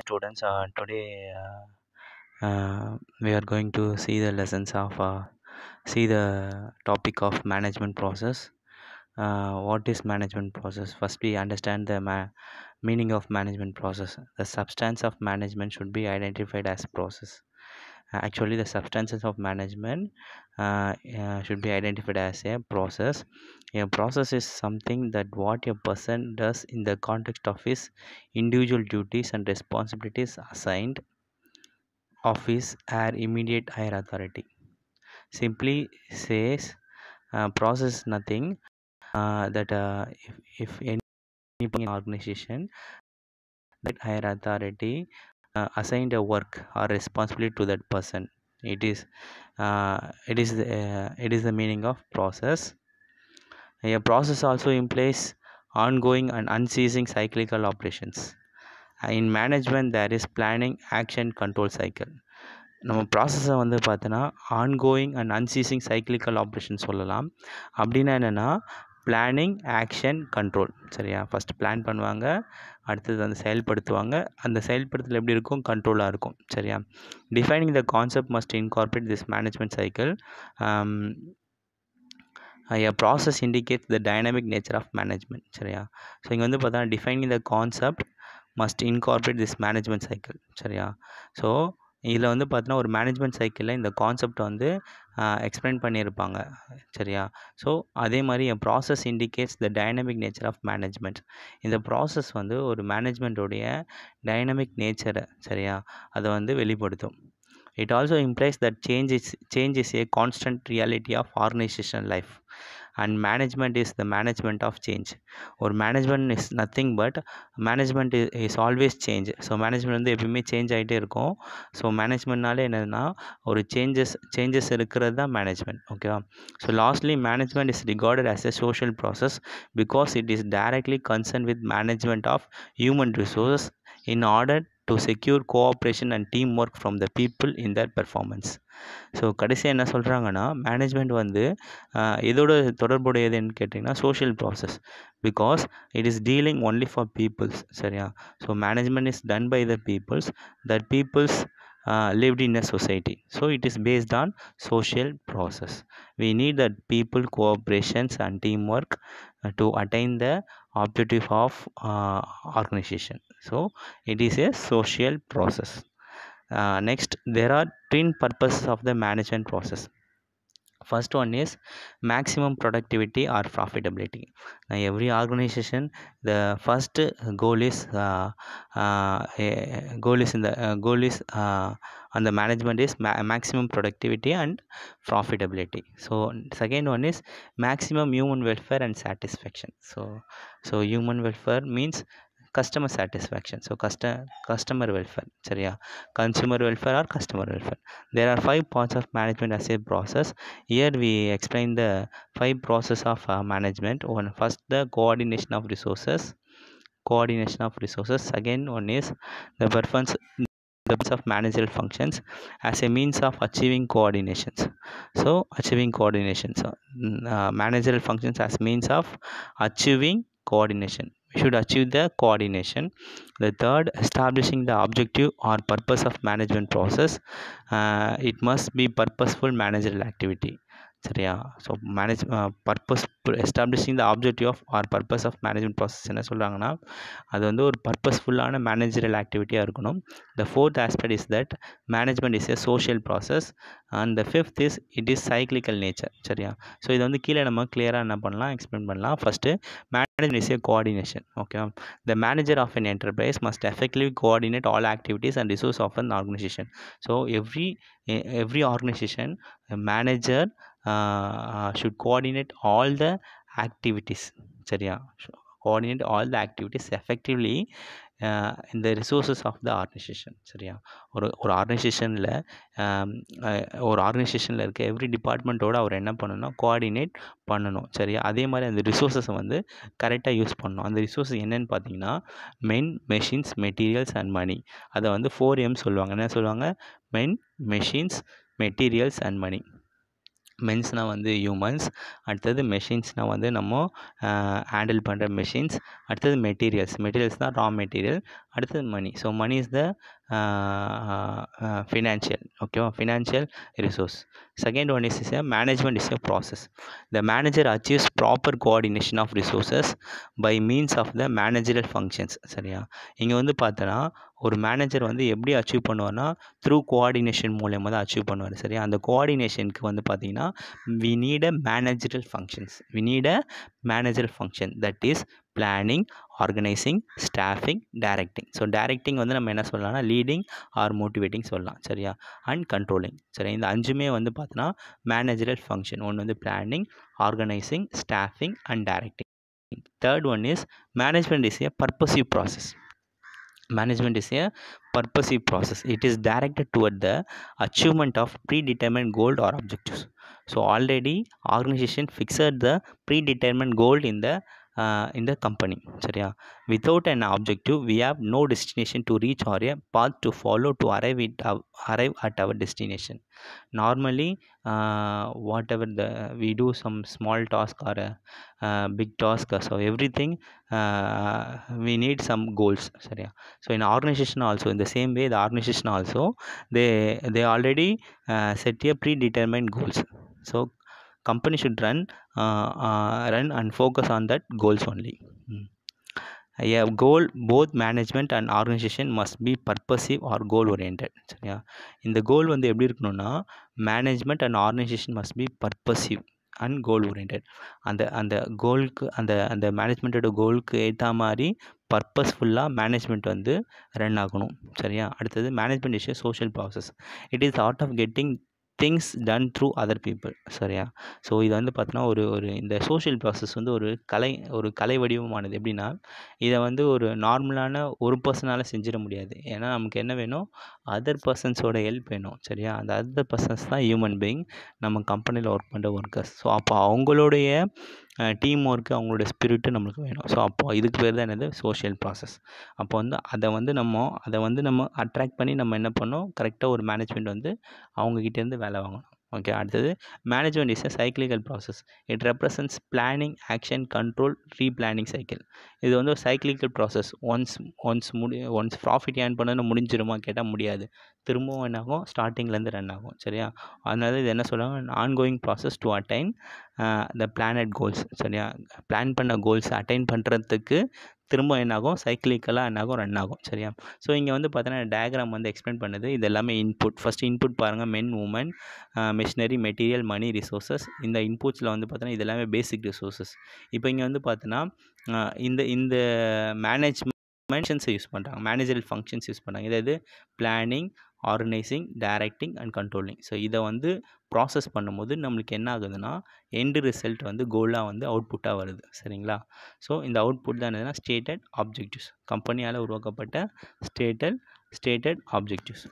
students uh, today uh, uh, we are going to see the lessons of uh, see the topic of management process. Uh, what is management process? First we understand the ma- meaning of management process. The substance of management should be identified as process actually the substances of management uh, uh, should be identified as a process. A process is something that what a person does in the context of his individual duties and responsibilities assigned of his or immediate higher authority. Simply says uh, process nothing uh, that uh, if, if any organization that higher authority uh, assigned a work or responsibility to that person it is uh, it is the, uh, it is the meaning of process a process also implies ongoing and unceasing cyclical operations in management there is planning action control cycle நம்ம ப்ராசஸை வந்து பார்த்தோன்னா ongoing and unceasing cyclical operation சொல்லலாம் அப்படின்னா என்னென்னா planning action control சரியா? First plan பண்ணுவாங்க. அடுத்தது வந்து செயல்படுத்துவாங்க. அந்த செயல்படுத்தல் எப்படி இருக்கும்? கண்ட்ரோலாக இருக்கும். சரியா? Defining the concept must incorporate this management cycle a process indicate the dynamic nature of management சரியா? ஸோ இங்கே வந்து பார்த்தா defining the concept must incorporate this management cycle சரியா? ஸோ இதில் வந்து பார்த்தீங்கன்னா ஒரு மேனேஜ்மெண்ட் சைக்கிளில் இந்த கான்செப்ட் வந்து எக்ஸ்பிளைன் பண்ணியிருப்பாங்க சரியா? ஸோ அதே மாதிரி என் process indicates the dynamic nature of management இந்த ப்ராசஸ் வந்து ஒரு மேனேஜ்மெண்ட்டோடைய டைனமிக் நேச்சரை சரியா? அதை வந்து வெளிப்படுத்தும். It also implies that change is change is a constant reality of organisation life and management is the management of change ஒரு management is nothing but management is always change so management வந்து எப்பயுமே change ஆகிட்டே இருக்கும். So மேனேஜ்மெண்ட்னாலே என்னதுன்னா ஒரு changes changes இருக்கிறது தான் management ஓகேவா so lastly management is regarded as a social process because it is directly concern with management of human resources in order to secure cooperation and team work from the people in their performance so கடைசியாக என்ன சொல்கிறாங்கன்னா management வந்து இதோட தொடர்புடையதுன்னு கேட்டிங்கன்னா social process because it is dealing only for peoples சரியா? So management is done by the peoples that peoples lived in a society. So it is based on social process. We need that people cooperations and teamwork uh, to attain the objective of uh, organization. So it is a social process. Uh, next there are twin purposes of the management process first one is maximum productivity or profitability. Now every organization the first goal is uh, uh, goal is in the uh, goal is uh, on the management is ma- maximum productivity and profitability. So second one is maximum human welfare and satisfaction. So so human welfare means customer satisfaction so custom customer welfare சரியா consumer welfare or customer welfare there are five parts of management as a process here we explain the five process of uh, management one first the coordination of resources coordination of resources second one is the performance the of managerial functions as a means of achieving coordinations so achieving coordination so uh, managerial functions as means of achieving coordination we should achieve the coordination. The third establishing the objective or purpose of management process. Uh, it must be purposeful managerial activity சரியா? So manage purpose establishing the objective of or purpose of management process என்ன சொல்கிறாங்கன்னா அது வந்து ஒரு பர்பஸ்ஃபுல்லான managerial ஆக்டிவிட்டியாக இருக்கணும். The fourth aspect is that management is a social process and the fifth is it is cyclical nature சரியா? So இது வந்து கீழே நம்ம கிளியராக என்ன பண்ணலாம் எக்ஸ்பிளைன் பண்ணலாம். First management is a coordination ஓகேவா the manager of an enterprise must effectively coordinate all activities and resource of an organisation so every every organisation manager should coordinate all the activities சரியா? Coordinate all the activities effectively இந்த resources of the organisation சரியா? ஒரு ஒரு ஆர்கனைசேஷனில் ஒரு ஆர்கனைசேஷனில் இருக்க every டிபார்ட்மெண்ட்டோடு அவர் என்ன பண்ணணும்னா coordinate பண்ணணும். சரியா? அதே மாதிரி அந்த ரிசோர்ஸஸை வந்து கரெக்டாக யூஸ் பண்ணணும். அந்த ரிசோர்ஸ் என்னென்னு பார்த்தீங்கன்னா men machines materials and money அதை வந்து ஃபோர் எம் சொல்லுவாங்க. என்ன சொல்லுவாங்க? Men machines materials and money மென்ஸ்னால் வந்து ஹியூமன்ஸ் அடுத்தது மெஷின்ஸ்னால் வந்து நம்ம ஹேண்டில் பண்ணுற மெஷின்ஸ் அடுத்தது மெட்டீரியல்ஸ். மெட்டீரியல்ஸ் தான் ரா மெட்டீரியல். அடுத்தது money so money is the financial ஓகேவா financial resource second one is is a management is a process the manager achieves proper coordination of resources by means of the managerial functions சரியா? இங்கே வந்து பார்த்தோன்னா ஒரு manager வந்து எப்படி achieve பண்ணுவார்னா through coordination மூலயமா தான் அச்சீவ் பண்ணுவார். சரியா? அந்த கோஆர்டினேஷனுக்கு வந்து பார்த்தீங்கன்னா we need a managerial functions we need a managerial function that is planning organising staffing directing so directing வந்து நம்ம என்ன சொல்லலாம்னா லீடிங் ஆர் மோட்டிவேட்டிங் சொல்லலாம். சரியா? அண்ட் கண்ட்ரோலிங் சரி இந்த அஞ்சுமே வந்து பார்த்தோன்னா மேனேஜரல் ஃபங்க்ஷன் ஒன்று வந்து planning organising staffing and directing third one is management is a purposive process management is a purposive process. It is directed toward the achievement of predetermined goal or objectives. So already organization fixed the predetermined goal in the uh, in the company சரியா without an objective we have no destination to reach or a path to follow to arrive it arrive at our destination normally uh, whatever the we do some small task or a uh, big task so everything uh, we need some goals சரியா so in organization also in the same way the organization also they they already uh, set a predetermined goals so company should run uh, uh, run and focus on that goals only. mm. a goal both management and organization must be purposive or goal oriented சரியா? இந்த goal வந்து எப்படி இருக்கணும்னா management and organisation must be purposive and goal orient அந்த அந்த கோலுக்கு அந்த அந்த மேனேஜ்மெண்ட்டோட கோலுக்கு ஏற்ற மாதிரி பர்பஸ்ஃபுல்லாக மேனேஜ்மெண்ட் வந்து ரன் ஆகணும் சரியா? அடுத்தது management is a social process it is art of getting things done through other people சரியா? ஸோ இது வந்து பார்த்தோன்னா ஒரு ஒரு இந்த சோஷியல் ப்ராசஸ் வந்து ஒரு கலை ஒரு கலை வடிவமானது. எப்படின்னா இதை வந்து ஒரு நார்மலான ஒரு பர்சனால் செஞ்சிட முடியாது. ஏன்னா நமக்கு என்ன வேணும்? அதர் பர்சன்ஸோட ஹெல்ப் வேணும். சரியா? அந்த அதர் பர்சன்ஸ் தான் ஹியூமன் பீயிங் நம்ம கம்பெனியில் ஒர்க் பண்ணுற ஒர்க்கர்ஸ் ஸோ அப்போ அவங்களுடைய டீம் ஒர்க்கு அவங்களோட ஸ்பிரிட்டு நம்மளுக்கு வேணும். ஸோ அப்போது இதுக்கு பேர் தான் என்னது? சோஷியல் ப்ராசஸ் அப்போ வந்து அதை வந்து நம்ம அதை வந்து நம்ம அட்ராக்ட் பண்ணி நம்ம என்ன பண்ணோம்? கரெக்டாக ஒரு மேனேஜ்மெண்ட் வந்து அவங்கக்கிட்டேருந்து வேலை வாங்கணும். ஓகே அடுத்தது management is a cyclical process it represents planning action control replanning cycle இது வந்து ஒரு சைக்கிளிக்கல் ப்ராசஸ் ஒன்ஸ் ஒன்ஸ் முடி ஒன்ஸ் ப்ராஃபிட் ஏர்ன் பண்ணணும் முடிஞ்சிருமா? கேட்டால் முடியாது. திரும்பவும் என்ன ஆகும்? ஸ்டார்டிங்லேருந்து ரன் ஆகும் சரியா? அதனால இது என்ன சொல்கிறாங்க ongoing process to attain the planned goals சரியா? பிளான் பண்ண கோல்ஸ் அட்டைன் பண்ணுறதுக்கு திரும்ப என்னாகும் சைக்கிளிக்கலாக என்னாகும் ரன் ஆகும்? சரியா? ஸோ இங்கே வந்து பார்த்தீங்கன்னா டயக்ராம் வந்து எக்ஸ்பிளைன் பண்ணுது. இது எல்லாமே இன்புட் ஃபஸ்ட் இன்புட் பாருங்கள் men women machinery material money resources இந்த இன்புட்ஸில் வந்து பார்த்தோன்னா இது எல்லாமே பேசிக் ரிசோர்ஸஸ் இப்போ இங்கே வந்து பார்த்தீங்கன்னா இந்த இந்த மேனேஜ்மெண்ட்ஸை யூஸ் பண்ணுறாங்க மேனேஜரல் ஃபங்க்ஷன்ஸ் யூஸ் பண்ணுறாங்க இதாவது planning organising directing and controlling. So இதை வந்து ப்ராசஸ் பண்ணும்போது நம்மளுக்கு என்ன ஆகுதுன்னா எண்டு ரிசல்ட் வந்து கோலாக வந்து அவுட்புட்டாக வருது. சரிங்களா? ஸோ இந்த அவுட்புட் தான் என்னதுன்னா ஸ்டேட்டட் ஆப்ஜெக்டிவ்ஸ் கம்பெனியால் உருவாக்கப்பட்ட ஸ்டேட்டட் ஸ்டேட்டட் ஆப்ஜெக்டிவ்ஸ்